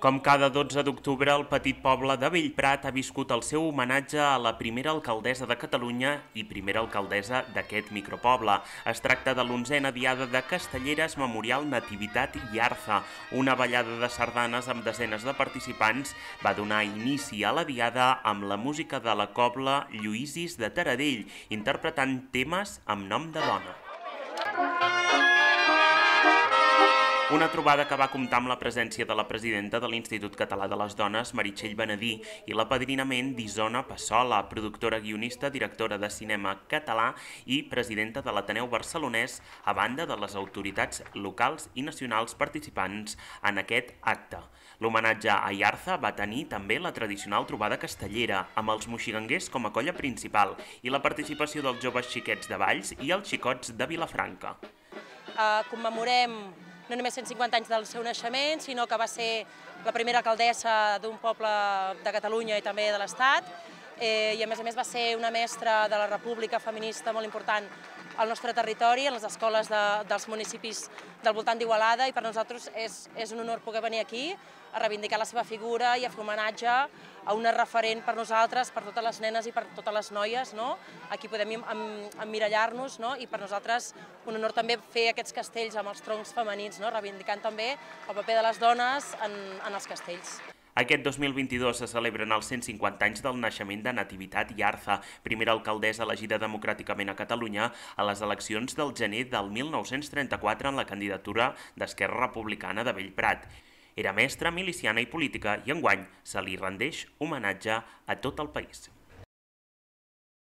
Com cada 12 d'octubre, el petit poble de Bellprat ha viscut el seu homenatge a la primera alcaldessa de Catalunya i primera alcaldessa d'aquest micropoble. Es tracta de l'onzena diada de Castelleres Memorial Nativitat i Arza. Una ballada de sardanes amb desenes de participants va donar inici a la diada amb la música de la cobla Lluïsis de Taradell, interpretant temes amb nom de dona. Una trobada que va comptar amb la presència de la presidenta de l'Institut Català de les Dones, Meritxell Benedí, i l'apadrinament d'Isona Passola, productora guionista, directora de cinema català i presidenta de l'Ateneu Barcelonès, a banda de les autoritats locals i nacionals participants en aquest acte. L'homenatge a Iarza va tenir també la tradicional trobada castellera, amb els moxiganguers com a colla principal i la participació dels joves xiquets de Valls i els xicots de Vilafranca. Uh, commemorem no només 150 anys del seu naixement, sinó que va ser la primera alcaldessa d'un poble de Catalunya i també de l'Estat, eh, i a més a més va ser una mestra de la República feminista molt important al nostre territori, en les escoles de, dels municipis del voltant d'Igualada, i per nosaltres és, és un honor poder venir aquí a reivindicar la seva figura i a fer homenatge a una referent per nosaltres, per totes les nenes i per totes les noies, no? Aquí podem emmirallar-nos, no? i per nosaltres un honor també fer aquests castells amb els troncs femenins, no? reivindicant també el paper de les dones en, en els castells. Aquest 2022 se celebren els 150 anys del naixement de Nativitat Iarza, primera alcaldessa elegida democràticament a Catalunya a les eleccions del gener del 1934 en la candidatura d'Esquerra Republicana de Bellprat. Era mestra, miliciana i política i enguany se li rendeix homenatge a tot el país.